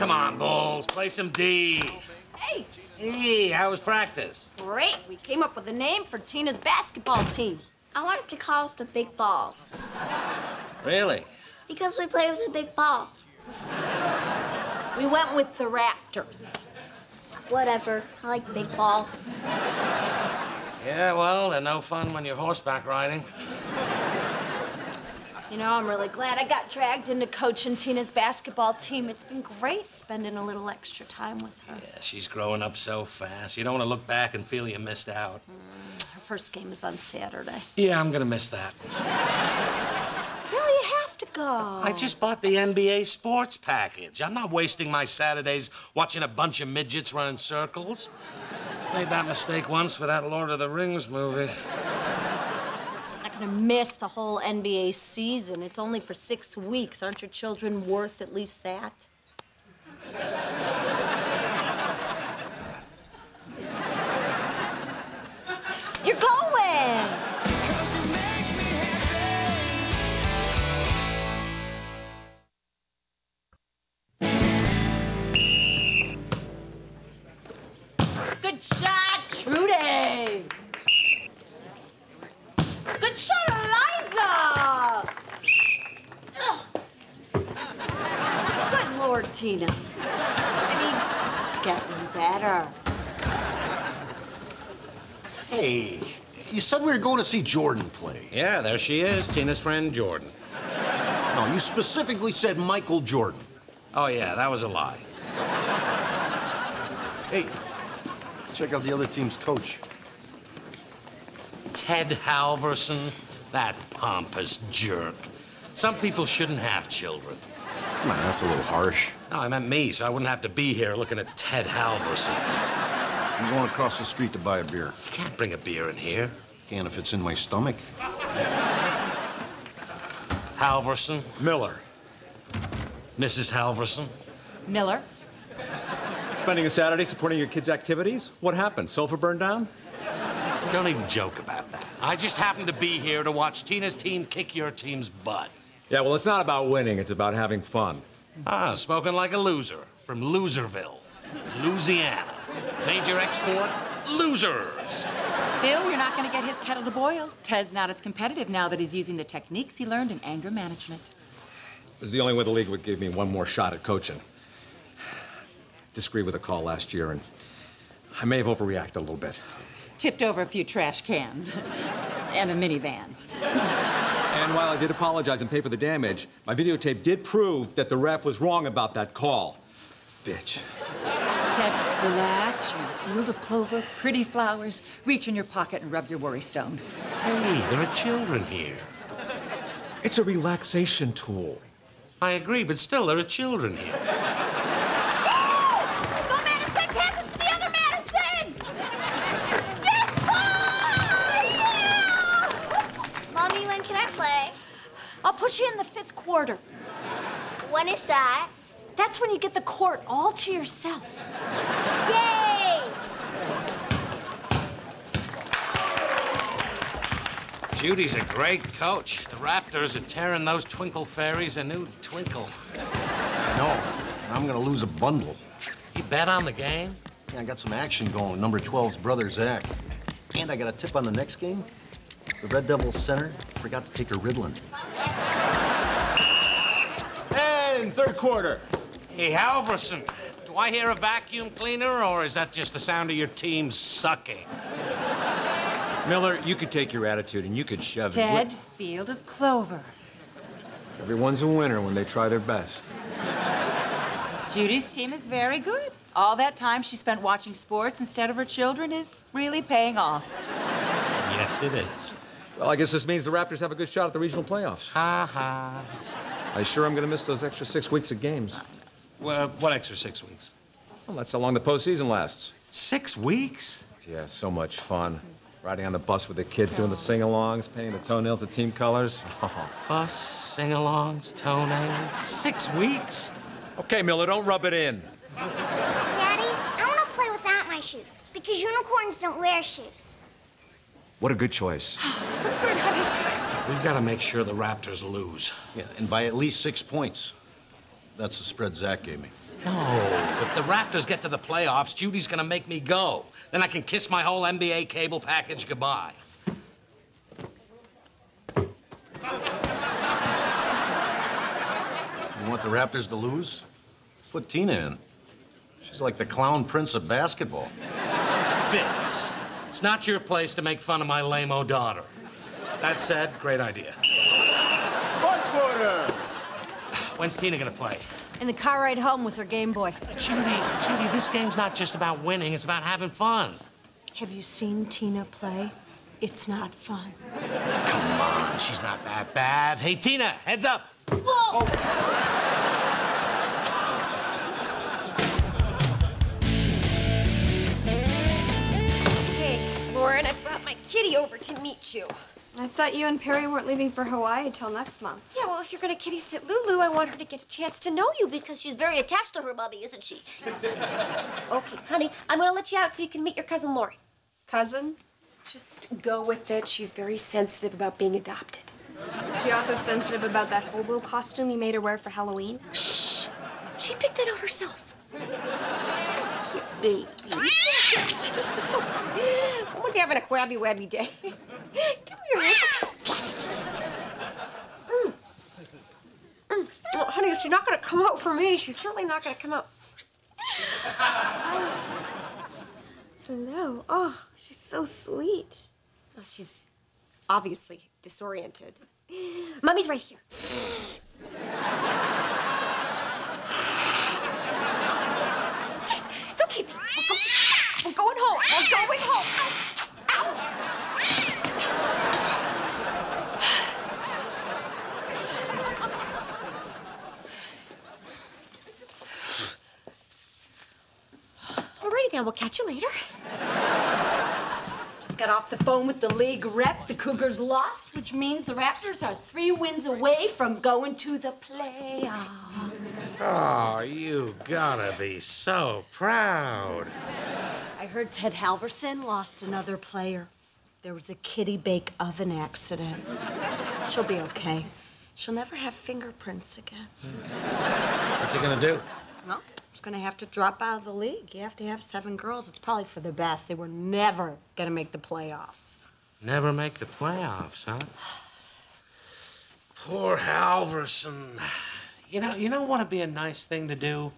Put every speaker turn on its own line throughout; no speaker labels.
Come on, Bulls, play some D.
Hey,
Hey, how was practice?
great. We came up with a name for Tina's basketball team.
I wanted to call us the Big Balls
Really?
because we play with a big ball.
We went with the Raptors.
Whatever. I like big balls.
Yeah, well, they're no fun when you're horseback riding.
You know, I'm really glad I got dragged into coaching Tina's basketball team. It's been great spending a little extra time with her.
Yeah, she's growing up so fast. You don't want to look back and feel you missed out.
Mm, her first game is on Saturday.
Yeah, I'm gonna miss that.
Really, you have to go.
I just bought the NBA sports package. I'm not wasting my Saturdays watching a bunch of midgets running circles. Made that mistake once with that Lord of the Rings movie.
Not gonna miss the whole NBA season. It's only for six weeks. Aren't your children worth at least that? You're going! Good shot, Trudy! Good shot, Eliza! Ugh. Good Lord, Tina. I mean, getting better.
Hey, you said we were going to see Jordan play.
Yeah, there she is, Tina's friend Jordan.
No, you specifically said Michael Jordan.
Oh, yeah, that was a lie.
Hey, check out the other team's coach.
Ted Halverson, that pompous jerk. Some people shouldn't have children.
Come on, that's a little harsh.
No, I meant me, so I wouldn't have to be here looking at Ted Halverson.
I'm going across the street to buy a beer.
You can't bring a beer in here.
Can if it's in my stomach.
Halverson,
Miller.
Mrs. Halverson.
Miller?
Spending a Saturday supporting your kids' activities? What happened? Sofa burned down?
Don't even joke about that. I just happened to be here to watch Tina's team kick your team's butt.
Yeah, well, it's not about winning, it's about having fun.
Ah, spoken like a loser from Loserville, Louisiana. Major export, losers.
Bill, you're not going to get his kettle to boil. Ted's not as competitive now that he's using the techniques he learned in anger management.
It was the only way the league would give me one more shot at coaching. Disagreed with a call last year, and I may have overreacted a little bit.
Tipped over a few trash cans and a minivan.
And while I did apologize and pay for the damage, my videotape did prove that the ref was wrong about that call. Bitch.
Ted, relax. You're in a field of clover, pretty flowers. Reach in your pocket and rub your worry stone.
Hey, there are children here.
It's a relaxation tool.
I agree, but still, there are children here.
Go, Madison! Pass it to the other Madison! Yes, ball! Yeah!
Mommy, when can I play?
I'll put you in the fifth quarter.
When is that?
That's when you get the court all to yourself.
Yay!
Judy's a great coach. The Raptors are tearing those twinkle fairies a new twinkle.
I know. I'm going to lose a bundle.
You bet on the game?
Yeah, I got some action going. Number 12's brother, Zach. And I got a tip on the next game. The Red Devils center forgot to take her Ritalin.
And third quarter.
Hey, Halverson, do I hear a vacuum cleaner, or is that just the sound of your team sucking?
Miller, you could take your attitude and you could shove
Ted,
it.
field of clover.
Everyone's a winner when they try their best.
Judy's team is very good. All that time she spent watching sports instead of her children is really paying off.
Yes, it is.
Well, I guess this means the Raptors have a good shot at the regional playoffs.
Ha ha.
I sure I'm going to miss those extra six weeks of games.
Well, what extra six weeks?
Well, that's how long the postseason lasts.
Six weeks?
Yeah, so much fun. Riding on the bus with the kids, doing the sing-alongs, painting the toenails the team colors.
Bus, sing-alongs, toenails. Six weeks?
okay, Miller, don't rub it in.
Daddy, I want to play without my shoes because unicorns don't wear shoes.
What a good choice.
We've got to make sure the Raptors lose.
Yeah, and by at least six points. That's the spread Zach gave me.
No, if the Raptors get to the playoffs, Judy's gonna make me go. Then I can kiss my whole NBA cable package goodbye.
You want the Raptors to lose? Put Tina in. She's like the clown prince of basketball.
Fitz, it's not your place to make fun of my lame-o daughter. That said, great idea.
Front quarters.
When's Tina gonna play?
In the car ride home with her Game Boy.
Judy, Judy, this game's not just about winning, it's about having fun.
Have you seen Tina play? It's not fun.
Come on, she's not that bad. Hey, Tina, heads up.
Hey, kitty over to meet you.
I thought you and Perry weren't leaving for Hawaii until next month.
Yeah, well, if you're gonna kitty sit Lulu, I want her to get a chance to know you because she's very attached to her mummy, isn't she? okay, honey, I'm gonna let you out so you can meet your cousin Lori.
Cousin?
Just go with it. She's very sensitive about being adopted.
She also sensitive about that hobo costume you made her wear for Halloween? Shh!
She picked that out herself. Baby. Someone's having a crabby wabby day. Come here. Mm. Mm. Oh, honey, if she's not gonna come out for me, she's certainly not gonna come out.
Hello. Oh, she's so sweet.
Well, she's obviously disoriented. Mommy's right here. It's okay, baby. We're, go- we're going home. We're going home. Ow. Ow. Alrighty then, we'll catch you later.
Just got off the phone with the league rep. The Cougars lost, which means the Raptors are three wins away from going to the playoffs.
Oh, you gotta be so proud.
I heard Ted Halverson lost another player. There was a kitty bake oven accident. She'll be okay. She'll never have fingerprints again.
What's he gonna do?
Well, he's gonna have to drop out of the league. You have to have seven girls. It's probably for the best. They were never gonna make the playoffs.
Never make the playoffs, huh? Poor Halverson. You know, you know what would be a nice thing to do?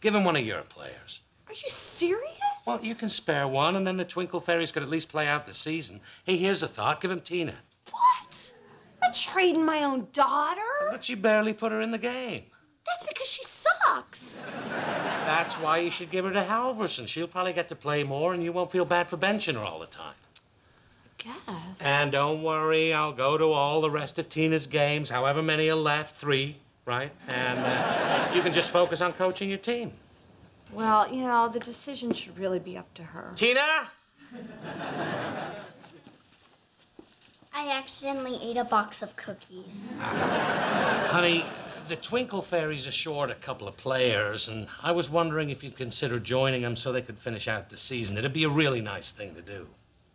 Give him one of your players.
Are you serious?
Well, you can spare one, and then the Twinkle Fairies could at least play out the season. Hey, here's a thought. Give him Tina.
What? I'm trading my own daughter?
But you barely put her in the game.
That's because she sucks.
That's why you should give her to Halverson. She'll probably get to play more, and you won't feel bad for benching her all the time.
I Guess.
And don't worry, I'll go to all the rest of Tina's games, however many are left, three, right? And uh, you can just focus on coaching your team.
Well, you know, the decision should really be up to her.
Tina?
I accidentally ate a box of cookies.
Honey, the Twinkle Fairies are short a couple of players, and I was wondering if you'd consider joining them so they could finish out the season. It'd be a really nice thing to do.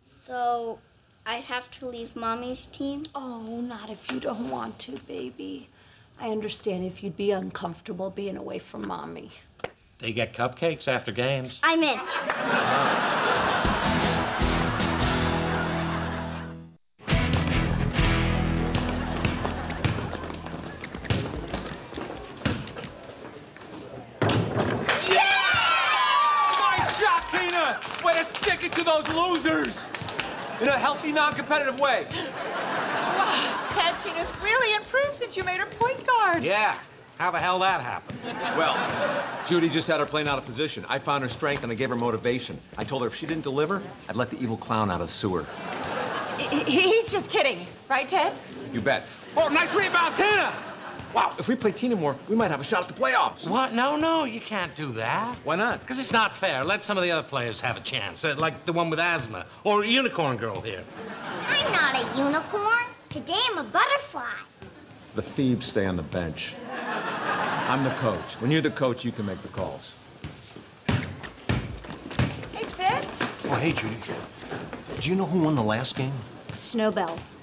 So I'd have to leave mommy's team?
Oh, not if you don't want to, baby. I understand if you'd be uncomfortable being away from mommy.
They get cupcakes after games.
I'm in.
Nice shot, Tina! Way to stick it to those losers! In a healthy, non-competitive way.
Ted, Tina's really improved since you made her point guard.
Yeah. How the hell that happened?
Well, Judy just had her playing out of position. I found her strength and I gave her motivation. I told her if she didn't deliver, I'd let the evil clown out of the sewer.
He's just kidding, right, Ted?
You bet. Oh, nice rebound, Tina! Wow, if we play Tina more, we might have a shot at the playoffs.
What? No, no, you can't do that.
Why not?
Because it's not fair. Let some of the other players have a chance, uh, like the one with asthma, or Unicorn Girl here.
I'm not a unicorn. Today I'm a butterfly.
The Phoebes stay on the bench. I'm the coach. When you're the coach, you can make the calls.
Hey, Fitz.
Oh, hey, Judy. Do you know who won the last game?
Snowbells.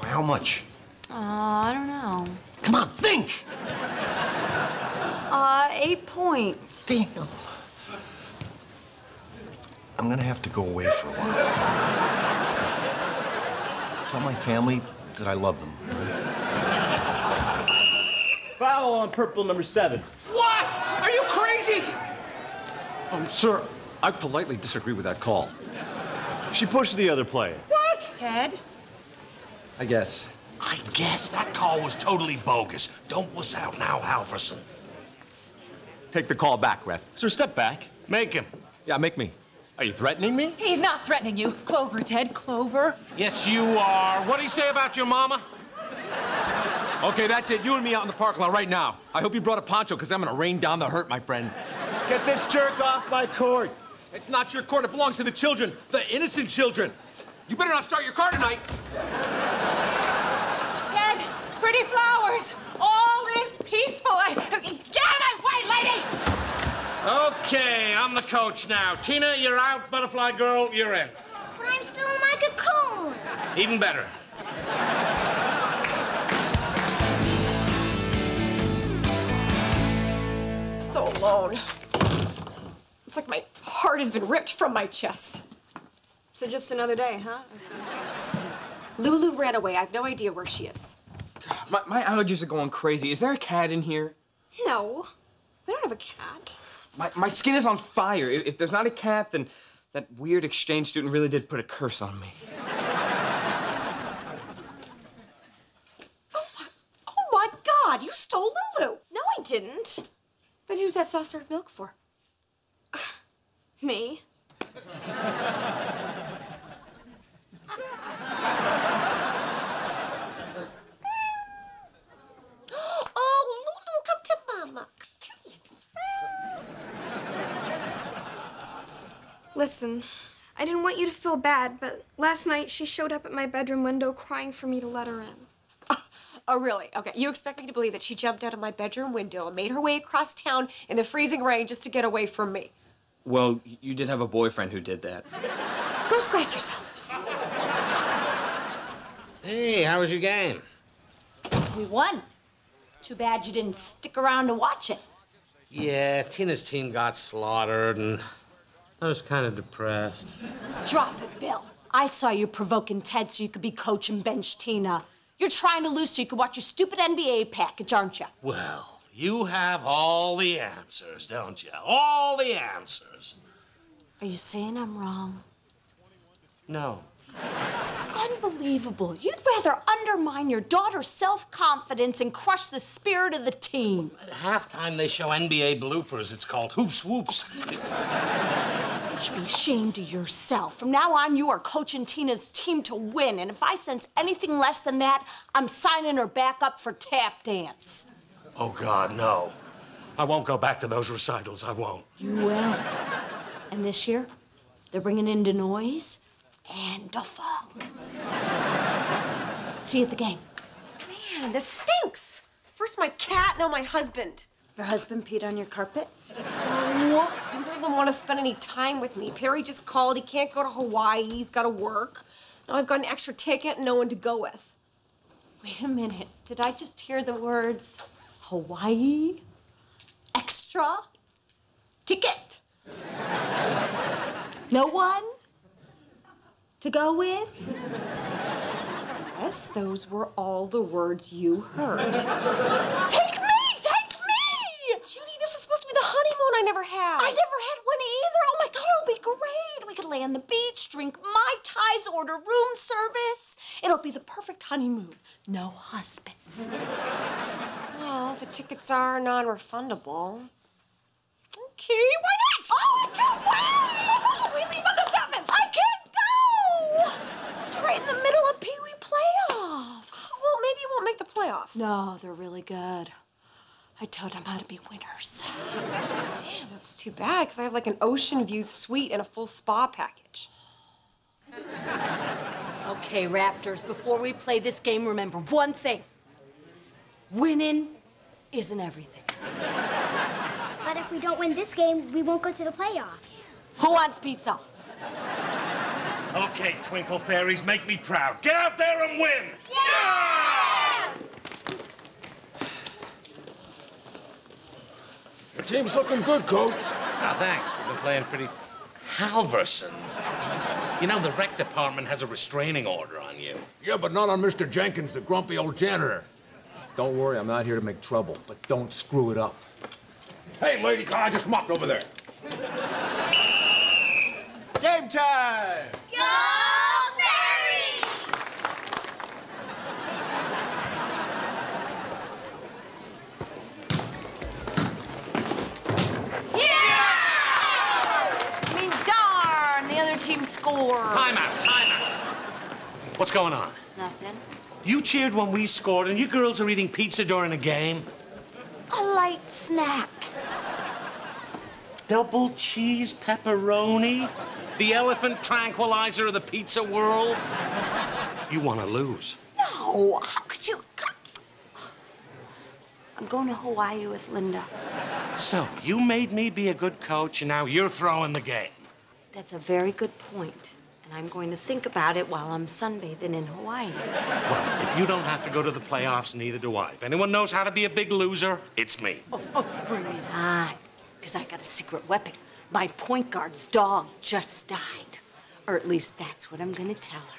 By how much?
Oh, I don't know.
Come on, think!
Uh, eight points.
Damn. I'm gonna have to go away for a while. Tell my family that I love them.
Foul on purple number seven.
What? Are you crazy?
Um, sir, I politely disagree with that call.
She pushed the other player.
What?
Ted?
I guess.
I guess that call was totally bogus. Don't wuss out now, Halverson.
Take the call back, ref.
Sir, step back.
Make him.
Yeah, make me.
Are you threatening me?
He's not threatening you. Clover, Ted, Clover.
Yes, you are. What'd he say about your mama?
Okay, that's it. You and me out in the parking lot right now. I hope you brought a poncho, because I'm gonna rain down the hurt, my friend.
Get this jerk off my court.
It's not your court. It belongs to the children, the innocent children. You better not start your car tonight.
Ted, pretty flowers. All is peaceful. I, get out of my way, lady!
Okay, I'm the coach now. Tina, you're out. Butterfly girl, you're in.
But I'm still in my cocoon.
Even better.
So alone. It's like my heart has been ripped from my chest.
So just another day, huh?
Lulu ran away. I have no idea where she is.
My, my allergies are going crazy. Is there a cat in here?
No. We don't have a cat.
My, my skin is on fire. If, if there's not a cat, then that weird exchange student really did put a curse on me.
oh, my, Oh my God! You stole Lulu.
No, I didn't.
Then who's that saucer of milk for?
Me?
Oh, Lulu, come to Mama.
Listen, I didn't want you to feel bad, but last night she showed up at my bedroom window crying for me to let her in.
Oh, really? Okay. You expect me to believe that she jumped out of my bedroom window and made her way across town in the freezing rain just to get away from me?
Well, you did have a boyfriend who did that.
Go scratch yourself.
Hey, how was your game?
We won. Too bad you didn't stick around to watch it.
Yeah, Tina's team got slaughtered, and I was kind of depressed.
Drop it, Bill. I saw you provoking Ted so you could be coach and bench Tina. You're trying to lose so you can watch your stupid NBA package, aren't you?
Well, you have all the answers, don't you? All the answers.
Are you saying I'm wrong?
No.
Unbelievable. You'd rather undermine your daughter's self confidence and crush the spirit of the team.
At halftime, they show NBA bloopers. It's called Hoops Whoops.
You should be ashamed of yourself. From now on, you are coaching Tina's team to win, and if I sense anything less than that, I'm signing her back up for tap dance.
Oh, God, no. I won't go back to those recitals. I won't.
You will. And this year, they're bringing in the noise and the funk. See you at the game.
Man, this stinks. First my cat, now my husband.
Your husband peed on your carpet?
Neither of them want to spend any time with me. Perry just called. He can't go to Hawaii. He's got to work. Now I've got an extra ticket and no one to go with.
Wait a minute. Did I just hear the words Hawaii? Extra? Ticket? No one? To go with?
Yes, those were all the words you heard.
Take me!
Judy, this is supposed to be the honeymoon I never had.
I never had one either. Oh my God, it'll be great. We could lay on the beach, drink Mai Tais, order room service. It'll be the perfect honeymoon. No husbands.
Well, the tickets are non-refundable. Okay, why not?
Oh, I can't wait!
We leave on the seventh.
I can't go! It's right in the middle of Pee Wee playoffs.
Well, maybe you won't make the playoffs.
No, they're really good. I taught them how to be winners.
Man, that's too bad because I have like an ocean view suite and a full spa package.
Okay, Raptors, before we play this game, remember one thing winning isn't everything.
But if we don't win this game, we won't go to the playoffs.
Who wants pizza?
Okay, Twinkle Fairies, make me proud. Get out there and win!
Your team's looking good, Coach.
Oh, thanks. We've been playing pretty. Halverson. You know, the rec department has a restraining order on you.
Yeah, but not on Mr. Jenkins, the grumpy old janitor. Don't worry, I'm not here to make trouble, but don't screw it up. Hey, lady, can I just mopped over there.
Game time!
Other team scored.
Timeout, timeout. What's going on?
Nothing.
You cheered when we scored, and you girls are eating pizza during a game?
A light snack.
Double cheese pepperoni? The elephant tranquilizer of the pizza world? You want to lose.
No, how could you? I'm going to Hawaii with Linda.
So, you made me be a good coach, and now you're throwing the game.
That's a very good point, and I'm going to think about it while I'm sunbathing in Hawaii.
Well, if you don't have to go to the playoffs, neither do I. If anyone knows how to be a big loser, it's me.
Oh, oh bring it on, because I got a secret weapon. My point guard's dog just died. Or at least that's what I'm going to tell her.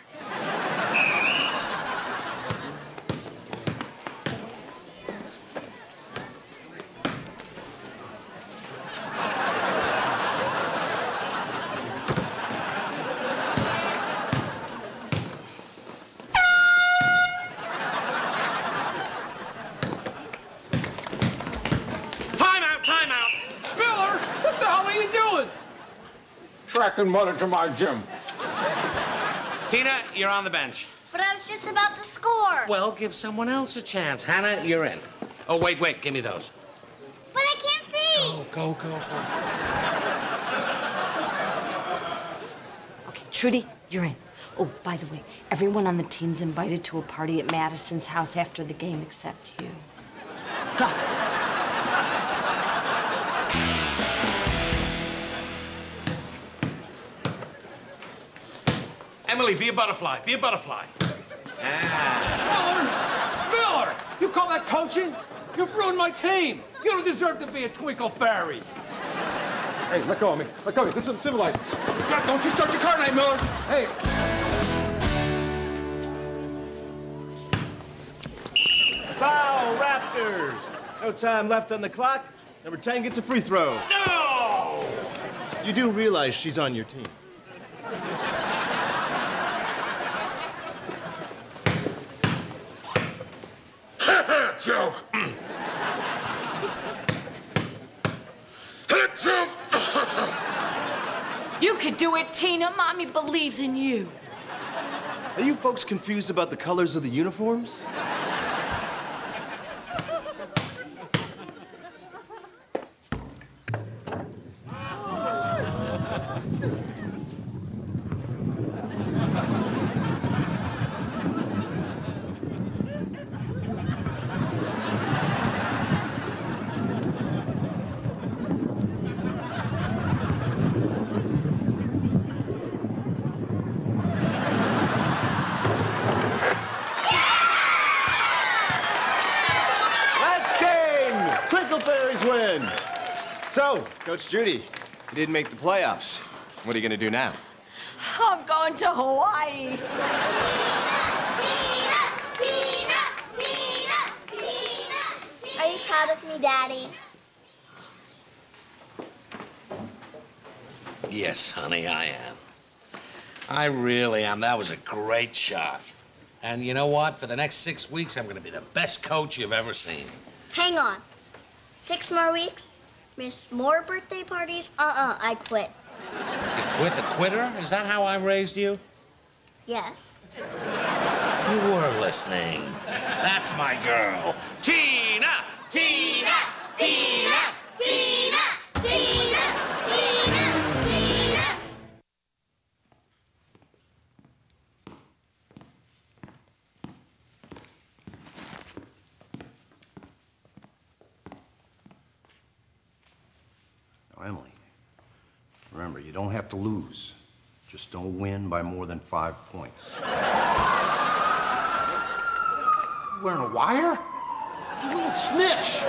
Timeout, timeout.
Miller, what the hell are you doing?
Tracking mother to my gym.
Tina, you're on the bench.
But I was just about to score.
Well, give someone else a chance. Hannah, you're in. Oh, wait, wait, give me those.
But I can't see.
Oh, go, go, go.
Okay, Trudy, you're in. Oh, by the way, everyone on the team's invited to a party at Madison's house after the game except you. Go.
Emily, be a butterfly. Be a butterfly.
Miller! Miller! You call that coaching? You've ruined my team. You don't deserve to be a twinkle fairy.
Hey, let go of me. Let go of me. This is civilized.
God, Don't you start your car night, Miller. Hey,
Foul, Raptors! No time left on the clock. Number 10 gets a free throw.
No!
You do realize she's on your team.
Joke. Joke.
You can do it, Tina. Mommy believes in you.
Are you folks confused about the colors of the uniforms? That's game! Twinkle Fairies win! So, Coach Judy, you didn't make the playoffs. What are you gonna do now?
I'm going to Hawaii.
Tina! Tina! Tina! Tina! Are you proud of me, Daddy?
Yes, honey, I am. I really am. That was a great shot. And you know what? For the next six weeks, I'm going to be the best coach you've ever seen.
Hang on. Six more weeks? Miss more birthday parties? Uh-uh, I quit.
You quit the quitter? Is that how I raised you?
Yes.
You were listening. That's my girl. Tina! Tina!
Tina! Tina!
Emily, remember, you don't have to lose. Just don't win by more than five points.
Wearing a wire? You little snitch.